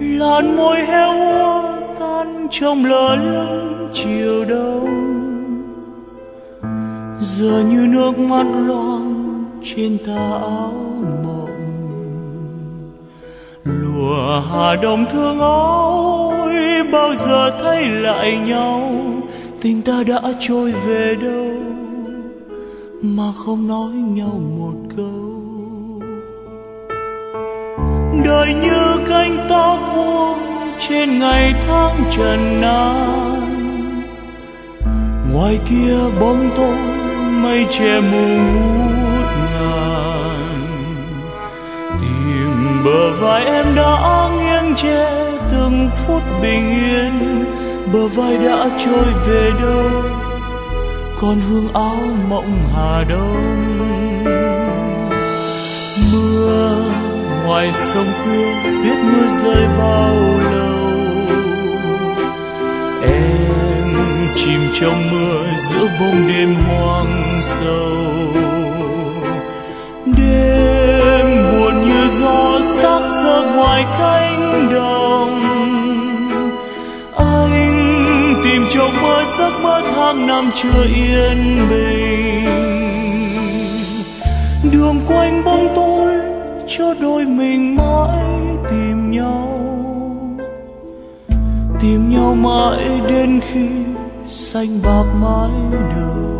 làn môi heo úa tan trong lờ lững chiều đông. Giờ như nước mắt loang trên tà áo mộng. Lùa hà đông thương ôi, bao giờ thấy lại nhau? Tình ta đã trôi về đâu mà không nói nhau một câu? Đời như cánh tóc buông trên ngày tháng trần nan. Ngoài kia bóng tối mây che mù ngút ngàn. Tìm bờ vai em đã nghiêng che từng phút bình yên. Bờ vai đã trôi về đâu, còn hương áo mộng hà đông. Ngoài sông khuya biết mưa rơi bao lâu. Em chìm trong mưa giữa bông đêm hoang sâu đêm buồn như gió sắc sơ ngoài cánh đồng. Anh tìm trong mơ giấc mơ tháng năm chưa yên bình. Đường quanh bóng tối cho đôi mình mãi tìm nhau. Tìm nhau mãi đến khi xanh bạc mái đầu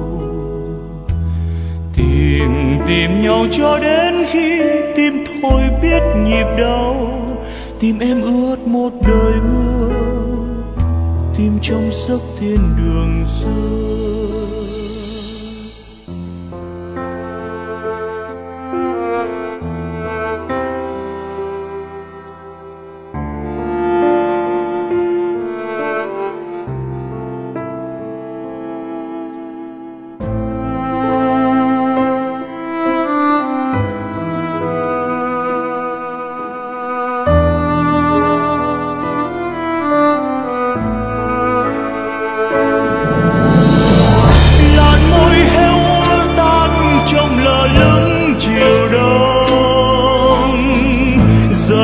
tìm tìm nhau cho đến khi tim thôi biết nhịp đau. Tim em ướt một đời mưa tim trong giấc thiên đường xưa.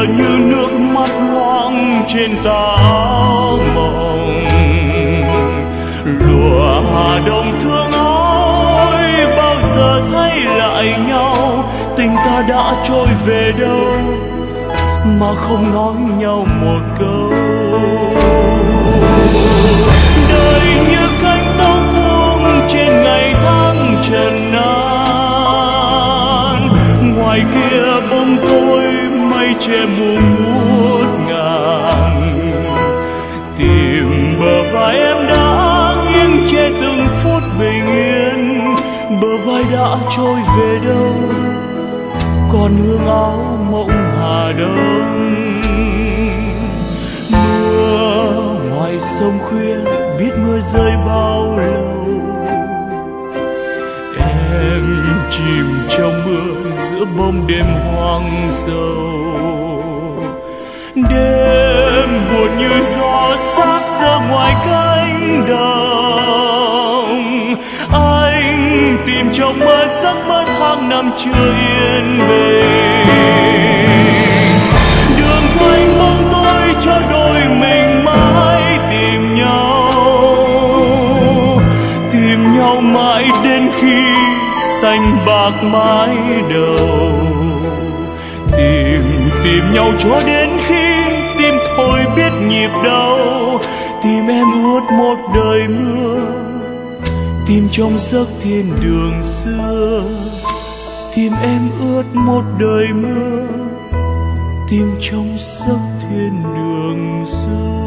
Như nước mắt loang trên tà mộng. Lùa hà đông thương ôi bao giờ thấy lại nhau? Tình ta đã trôi về đâu? Mà không nói nhau một câu. Đời như cánh tóc buông trên ngày tháng trần nan. Ngoài kia bóng tối mây che mù ngút ngàn tìm bờ vai em đã nghiêng che từng phút bình yên. Bờ vai đã trôi về đâu, còn hương áo mộng hà đông. Mưa ngoài sông khuya, biết mưa rơi bao lâu. Em chìm trong mưa giữa bông đêm hoang sâu đêm buồn như gió xác ra ngoài cánh đồng. Anh tìm trong mơ giấc mơ tháng năm chưa yên bình. Xanh bạc mái đầu. Tìm tìm nhau cho đến khi tim thôi biết nhịp đau. Tìm em ướt một đời mưa. Tìm trong giấc thiên đường xưa. Tìm em ướt một đời mưa. Tìm trong giấc thiên đường xưa.